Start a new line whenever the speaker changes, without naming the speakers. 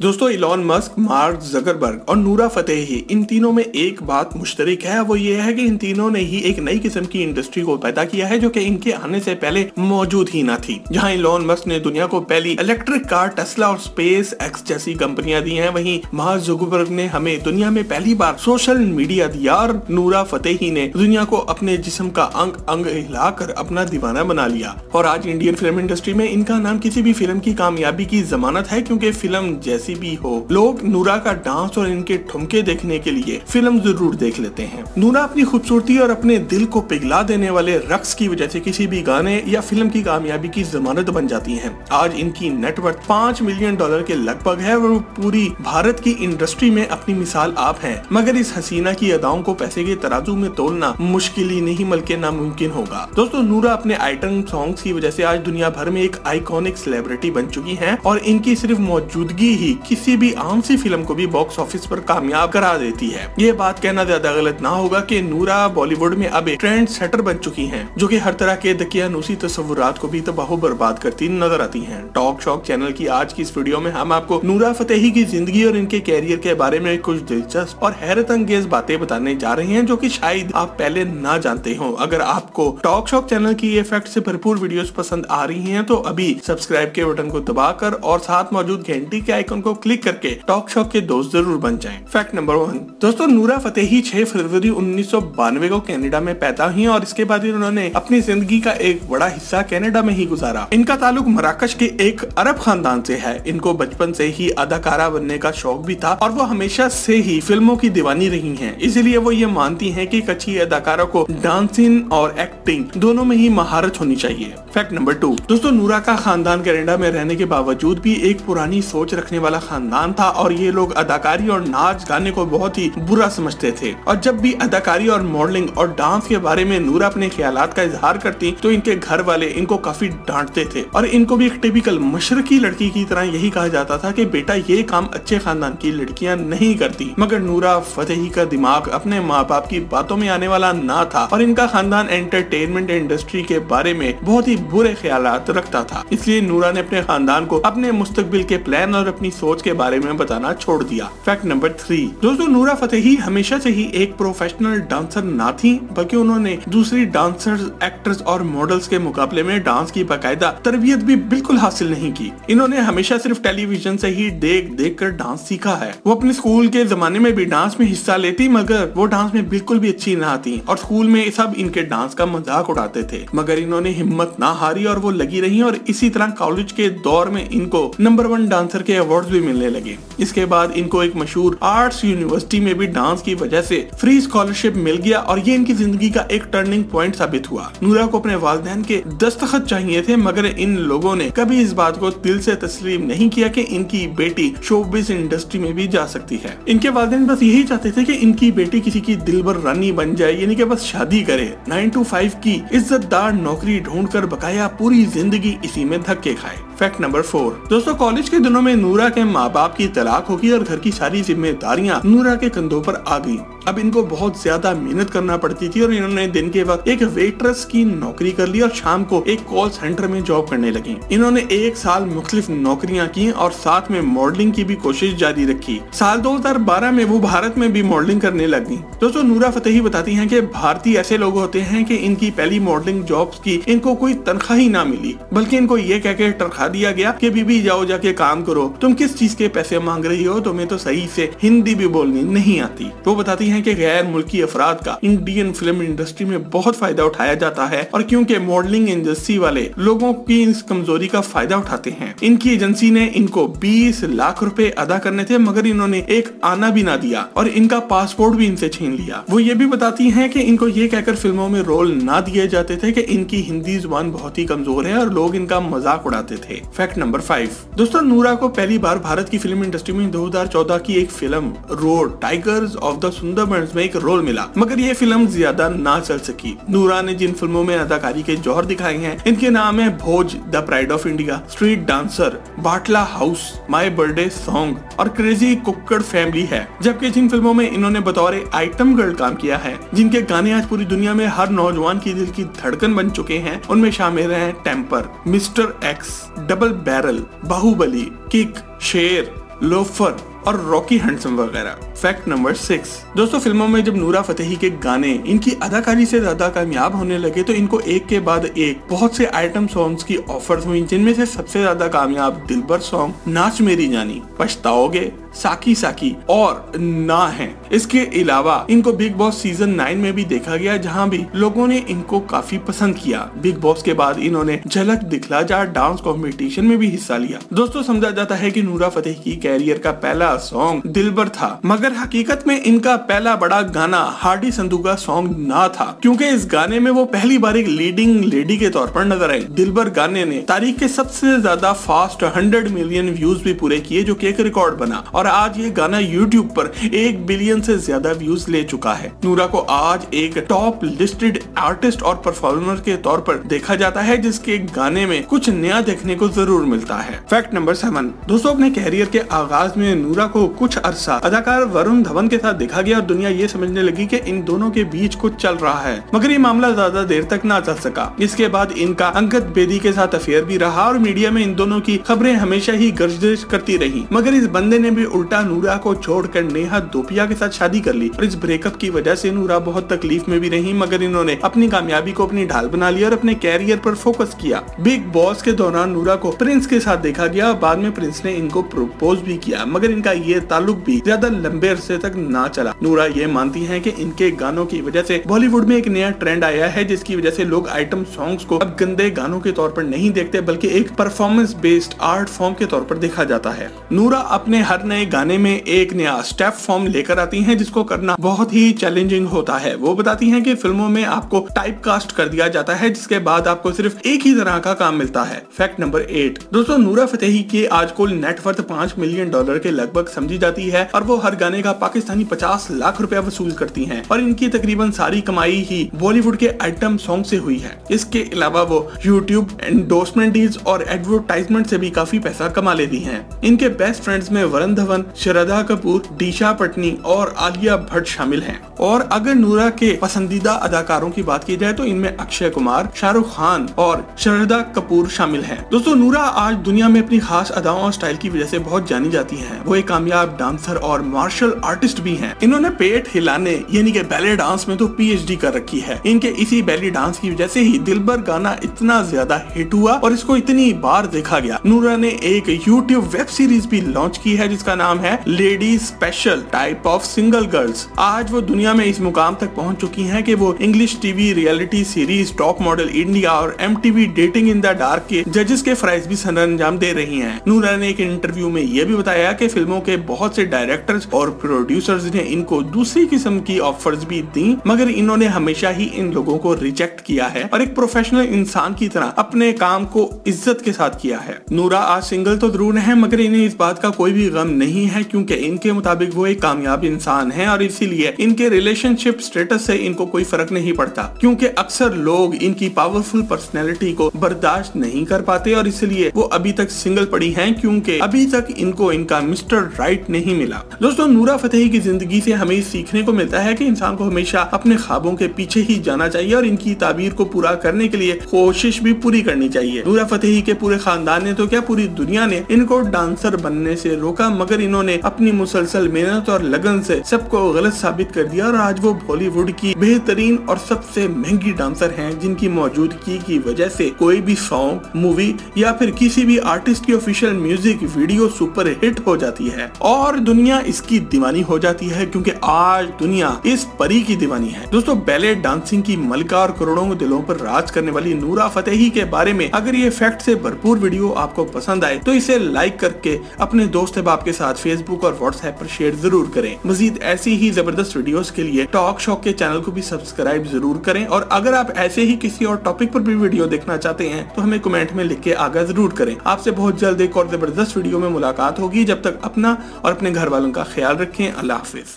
दोस्तों Elon Musk mark Zuckerberg और नूरा फतेही इन तीनों में एक बात मुश्तरक है, वो ये है कि इन तीनों ने ही एक नई किस्म की इंडस्ट्री को पैदा किया है, जो कि इनके आने से पहले मौजूद ही ना थी। जहाँ इलॉन मस्क ने दुनिया को पहली इलेक्ट्रिक कार टेस्ला और स्पेस एक्स जैसी कंपनियाँ दी हैं, वहीं मार्क जगरबर्ग ने हमें दुनिया में पहली बार सोशल मीडिया दिया और नूरा फतेही ने दुनिया को अपने जिस्म का अंग अंग हिलाकर अपना दीवाना बना लिया। और आज इंडियन फ़िल्म इंडस्ट्री में इनका नाम किसी भी फ़िल्म की कामयाबी की जमानत है, क्योंकि फ़िल्म जैसी कैसी भी हो। लोग नूरा का डांस और इनके ठुमके देखने के लिए फ़िल्म ज़रूर देख लेते हैं। नूरा अपनी खूबसूरती और अपने दिल को पिघला देने वाले रक्स की वजह से किसी भी गाने या फ़िल्म की कामयाबी की जमानत बन जाती है। आज इनकी नेटवर्क पाँच मिलियन डॉलर के लगभग है और पूरी भारत की इंडस्ट्री में अपनी मिसाल आप है। मगर इस हसीना की अदाओं को पैसे के तराजू में तोलना मुश्किल ही नहीं, बल्कि नामुमकिन होगा। दोस्तों, नूरा अपने आइटम सॉन्ग की वजह से आज दुनिया भर में एक आइकॉनिक सेलिब्रिटी बन चुकी है और इनकी सिर्फ़ मौजूदगी ही किसी भी आम सी फ़िल्म को भी बॉक्स ऑफ़िस पर कामयाब करा देती है। ये बात कहना ज़्यादा गलत ना होगा कि नूरा बॉलीवुड में अब एक ट्रेंड सेटर बन चुकी हैं, जो कि हर तरह के दकियानूसी तस्वुरात को भी तबाह बर्बाद करती नज़र आती हैं। टॉक शॉक चैनल की आज की इस वीडियो में हम आपको नूरा फतेही की ज़िंदगी और इनके कैरियर के बारे में कुछ दिलचस्प और हैरत अंगेज बातें बताने जा रहे हैं, जो की शायद आप पहले ना जानते हो। अगर आपको टॉक शॉक चैनल की ये फैक्ट से भरपूर वीडियो पसंद आ रही है तो अभी सब्सक्राइब के बटन को दबाकर और साथ मौजूद घंटी के आइकन को को क्लिक करके टॉक शॉक के दोस्त ज़रूर बन जाएँ। फैक्ट नंबर वन दोस्तों, नूरा फतेही 6 फरवरी उन्नीस सौ बानवे को कनाडा में पैदा हुई और इसके बाद उन्होंने अपनी ज़िंदगी का एक बड़ा हिस्सा कनाडा में ही गुजारा। इनका ताल्लुक मराकश के एक अरब खानदान से है। इनको बचपन से ही अदाकारा बनने का शौक भी था और वो हमेशा से ही फ़िल्मों की दीवानी रही हैं। इसलिए वो ये मानती हैं कि अच्छी अदाकारा को डांसिंग और एक्टिंग दोनों में ही महारत होनी चाहिए। फैक्ट नंबर टू दोस्तों, नूरा का खानदान कनाडा में रहने के बावजूद भी एक पुरानी सोच रखने वाला खानदान था और ये लोग अदाकारी और नाच गाने को बहुत ही बुरा समझते थे। और जब भी अदाकारी और मॉडलिंग और डांस के बारे में नूरा अपने ख्याल का इजहार करती तो इनके घर वाले इनको काफ़ी डांटते थे। और इनको भी एक टिपिकल मशरकी लड़की की तरह यही कहा जाता था कि, बेटा, ये काम अच्छे खानदान की लड़कियाँ नहीं करती। मगर नूरा फतेही का दिमाग अपने माँ बाप की बातों में आने वाला ना था और इनका खानदान एंटरटेनमेंट इंडस्ट्री के बारे में बहुत ही बुरे ख्याल रखता था। इसलिए नूरा ने अपने खानदान को अपने मुस्तकबिल के प्लान और अपनी सोच के बारे में बताना छोड़ दिया। फैक्ट नंबर थ्री दोस्तों नूरा फतेही हमेशा से ही एक प्रोफेशनल डांसर ना थी, बल्कि उन्होंने दूसरी डांसर्स एक्टर्स और मॉडल्स के मुकाबले में डांस की बाकायदा तरबियत भी बिल्कुल हासिल नहीं की। इन्होंने हमेशा सिर्फ़ टेलीविज़न से ही देख देख कर डांस सीखा है। वो अपने स्कूल के जमाने में भी डांस में हिस्सा लेती, मगर वो डांस में बिल्कुल भी अच्छी ना आती और स्कूल में सब इनके डांस का मज़ाक उड़ाते थे। मगर इन्होंने हिम्मत ना हारी और वो लगी रही और इसी तरह कॉलेज के दौर में इनको नंबर वन डांसर के अवार्ड भी मिलने लगे। इसके बाद इनको एक मशहूर आर्ट्स यूनिवर्सिटी में भी डांस की वजह से फ्री स्कॉलरशिप मिल गया और ये इनकी ज़िंदगी का एक टर्निंग पॉइंट साबित हुआ। नूरा को अपने वालदेन के दस्तखत चाहिए थे, मगर इन लोगों ने कभी इस बात को दिल से तस्लीम नहीं किया कि इनकी बेटी शोबिस इंडस्ट्री में भी जा सकती है। इनके वालदेन बस यही चाहते थे कि इनकी बेटी किसी की दिल भर रानी बन जाए, यानी कि बस शादी करे। नाइन टू फाइव की इज्जतदार नौकरी ढूंढ कर बकाया पूरी ज़िंदगी इसी में धक्के खाए। फैक्ट नंबर फोर दोस्तों कॉलेज के दिनों में नूरा के माँ बाप की तलाक होगी और घर की सारी जिम्मेदारियाँ नूरा के कंधों पर आ गई। अब इनको बहुत ज़्यादा मेहनत करना पड़ती थी और इन्होंने दिन के वक्त एक वेट्रेस की नौकरी कर ली और शाम को एक कॉल सेंटर में जॉब करने लगी। इन्होंने एक साल मुख्तलिफ़ नौकरियाँ की और साथ में मॉडलिंग की भी कोशिश जारी रखी। साल 2012 में वो भारत में भी मॉडलिंग करने लगी। दोस्तों, नूरा फतेही बताती है की भारतीय ऐसे लोग होते हैं की इनकी पहली मॉडलिंग जॉब की इनको कोई तनख्वाही ना मिली, बल्कि इनको ये कह के तनख्वाह दिया गया की, बीबी, जाओ जाके काम करो। तुम किस चीज़ के पैसे मांग रही हो तुम्हें तो सही से हिंदी भी बोलनी नहीं आती। वो बताती है की गैर मुल्की अफराद का इंडियन फ़िल्म इंडस्ट्री में बहुत फ़ायदा उठाया जाता है और क्यूँकी मॉडलिंग इंडस्ट्री वाले लोगों की इस कमज़ोरी का फ़ायदा उठाते हैं। इनकी एजेंसी ने इनको बीस लाख रूपए अदा करने थे, मगर इन्होंने एक आना भी ना दिया और इनका पासपोर्ट भी इनसे छीन लिया। वो ये भी बताती हैं कि इनको ये कहकर फ़िल्मों में रोल ना दिए जाते थे कि इनकी हिंदी ज़ुबान बहुत ही कमज़ोर है और लोग इनका मज़ाक उड़ाते थे। फैक्ट नंबर फाइव दोस्तों, नूरा को पहली बार भारत की फ़िल्म इंडस्ट्री में 2014 की एक film road tigers of the Sundarbans में एक रोल मिला। मगर ये फ़िल्म ज़्यादा ना चल सकी। नूरा ने जिन फ़िल्मों में अदाकारी के जौहर दिखाए हैं, इनके नाम है Bhoj the pride of India street dancer Batla house my birthday song और क्रेजी कुकड़ फैमिली है। जबकि जिन फ़िल्मों में इन्होंने बतौर आइटम गर्ल काम किया है, जिनके गाने आज पूरी दुनिया में हर नौजवान की दिल की धड़कन बन चुके हैं, उनमें शामिल हैं temper mister X double barrel Baahubali kick Sher loafer और रॉकी हंडसम वगैरह। Fact number six. दोस्तों, फ़िल्मों में जब नूरा फतेही के गाने इनकी अदाकारी से ज़्यादा कामयाब होने लगे तो इनको एक के बाद एक बहुत से आइटम सॉन्ग की ऑफ़र हुई, जिनमें से सबसे ज़्यादा कामयाब दिलबर सॉन्ग नाच मेरी जानी, पछताओगे, साकी साकी, और ना है। इसके अलावा इनको बिग बॉस सीज़न नाइन में भी देखा गया, जहाँ भी लोगों ने इनको काफ़ी पसंद किया। बिग बॉस के बाद इन्होंने झलक दिखला जा डांस कॉम्पिटिशन में भी हिस्सा लिया। दोस्तों, समझा जाता है कि नूरा फतेह की कैरियर का पहला सॉन्ग दिलबर था, मगर हकीकत में इनका पहला बड़ा गाना हार्डी संधू का सॉन्ग ना था, क्योंकि इस गाने में वो पहली बार एक लीडिंग लेडी के तौर पर नज़र आई दिलबर गाने ने तारीख के सबसे ज़्यादा फास्ट हंड्रेड मिलियन व्यूज़ भी पूरे किए, जो की एक रिकॉर्ड बना, और आज ये गाना यूट्यूब पर एक बिलियन से ज़्यादा व्यूज़ ले चुका है। नूरा को आज एक टॉप लिस्टेड आर्टिस्ट और परफॉर्मर के तौर पर देखा जाता है, जिसके गाने में कुछ नया देखने को ज़रूर मिलता है। Fact number seven. दोस्तों, अपने कैरियर के आगाज़ में नूरा को कुछ अरसा अदाकार वरुण धवन के साथ देखा गया और दुनिया ये समझने लगी कि इन दोनों के बीच कुछ चल रहा है। मगर ये मामला ज़्यादा देर तक ना चल सका। इसके बाद इनका अंगद बेदी के साथ अफेयर भी रहा और मीडिया में इन दोनों की खबरें हमेशा ही गर्जिश करती रही। मगर इस बंदे ने भी उल्टा नूरा को छोड़कर नेहा दोपिया के साथ शादी कर ली और इस ब्रेकअप की वजह से नूरा बहुत तकलीफ़ में भी रही, मगर इन्होंने अपनी कामयाबी को अपनी ढाल बना लिया और अपने कैरियर पर फोकस किया। बिग बॉस के दौरान नूरा को प्रिंस के साथ देखा गया और बाद में प्रिंस ने इनको प्रपोज भी किया, मगर इनका ये ताल्लुक भी ज़्यादा लंबे अरसे तक ना चला। नूरा ये मानती है की इनके गानों की वजह से बॉलीवुड में एक नया ट्रेंड आया है, जिसकी वजह से लोग आइटम सॉन्ग्स को अब गंदे गानों के तौर पर नहीं देखते, बल्कि एक परफॉर्मेंस बेस्ड आर्ट फॉर्म के तौर पर देखा जाता है। नूरा अपने हर नए गाने में एक नया स्टेप फॉर्म लेकर आती हैं, जिसको करना बहुत ही चैलेंजिंग होता है। वो बताती हैं कि फ़िल्मों में आपको टाइप कास्ट कर दिया जाता है, जिसके बाद आपको सिर्फ़ एक ही तरह का काम मिलता है। फैक्ट नंबर एट दोस्तों, नूरा फतेही की आज कुल नेटवर्थ पाँच मिलियन डॉलर के लगभग समझी जाती है, और वो हर गाने का पाकिस्तानी पचास लाख रुपया वसूल करती है और इनकी तकरीबन सारी कमाई ही बॉलीवुड के आइटम सॉन्ग से हुई है। इसके अलावा वो यूट्यूब एंडोर्समेंट डील्स और एडवर्टाइजमेंट से भी काफ़ी पैसा कमा लेती हैं। इनके बेस्ट फ्रेंड्स में वरुण धवन, श्रद्धा कपूर, दिशा पटनी और आलिया भट्ट शामिल हैं। और अगर नूरा के पसंदीदा अदाकारों की बात की जाए तो इनमें अक्षय कुमार, शाहरुख खान और श्रद्धा कपूर शामिल हैं। दोस्तों, नूरा आज दुनिया में अपनी खास अदाओं और स्टाइल की वजह से बहुत जानी जाती हैं। वो एक कामयाब डांसर और मार्शल आर्टिस्ट भी हैं। इन्होंने पेट हिलाने, यानी कि बैले डांस में तो पीएचडी कर रखी है। इनके इसी बैली डांस की वजह से ही दिलबर गाना इतना ज़्यादा हिट हुआ और इसको इतनी बार देखा गया। नूरा ने एक यूट्यूब वेब सीरीज़ भी लॉन्च की है, जिसका नाम है lady special type of single girls आज वो दुनिया में इस मुकाम तक पहुँच चुकी हैं कि वो English TV reality series top model India और M dating in the dark के जजेस के फ्राइज भी सरंजाम दे रही है। नूरा ने एक इंटरव्यू में ये भी बताया कि फ़िल्मों के बहुत से डायरेक्टर्स और प्रोड्यूसर्स ने इनको दूसरी किस्म की ऑफर्स भी दी, मगर इन्होंने हमेशा ही इन लोगों को रिजेक्ट किया है और एक प्रोफेशनल इंसान की तरह अपने काम को इज़्ज़त के साथ किया है। नूरा आज सिंगल तो ज़रूर है, मगर इन्हें इस बात का कोई भी गम नहीं है क्योंकि इनके मुताबिक वो एक कामयाब इंसान है और इसीलिए इनके रिलेशनशिप स्टेटस से इनको कोई फ़र्क नहीं पड़ता, क्योंकि अक्सर लोग इनकी पावरफुल पर्सनैलिटी को बर्दाश्त नहीं कर पाते और इसलिए वो अभी तक सिंगल पड़ी हैं क्योंकि अभी तक इनको इनका मिस्टर राइट नहीं मिला। दोस्तों नूरा फतेही की ज़िंदगी से हमें सीखने को मिलता है कि इंसान को हमेशा अपने ख्वाबों के पीछे ही जाना चाहिए और इनकी ताबीर को पूरा करने के लिए कोशिश भी पूरी करनी चाहिए। नूरा फतेही के पूरे खानदान ने तो क्या पूरी दुनिया ने इनको डांसर बनने से रोका, मगर इन्होंने अपनी मुसलसल मेहनत और लगन से सबको गलत साबित कर दिया और आज वो बॉलीवुड की बेहतरीन और सबसे महँगी डांसर हैं, जिनकी मौजूदगी की वजह से कोई भी सॉन्ग, मूवी या फिर किसी भी आर्टिस्ट की official music video super hit हो जाती है। और दुनिया इसकी दीवानी हो जाती है, क्योंकि आज दुनिया इस परी की दीवानी है। दोस्तों, बैले डांसिंग की मलका और करोड़ों दिलों पर राज करने वाली नूरा फतेही के बारे में अगर ये फैक्ट से भरपूर वीडियो आपको पसंद आए तो इसे लाइक करके अपने दोस्त अहबाब के साथ फेसबुक और व्हाट्सएप पर शेयर ज़रूर करें। मजीद ऐसी ही ज़बरदस्त वीडियोस के लिए टॉक शॉक के चैनल को भी सब्सक्राइब ज़रूर करें और अगर आप ऐसे ही किसी और टॉपिक पर भी वीडियो देखना चाहते हैं तो हमें कमेंट में लिख के आगा ज़रूर करें। आपसे बहुत जल्द एक और ज़बरदस्त वीडियो में मुलाकात होगी, जब तक अपना और अपने घर वालों का ख्याल रखें। अल्लाह हाफिज।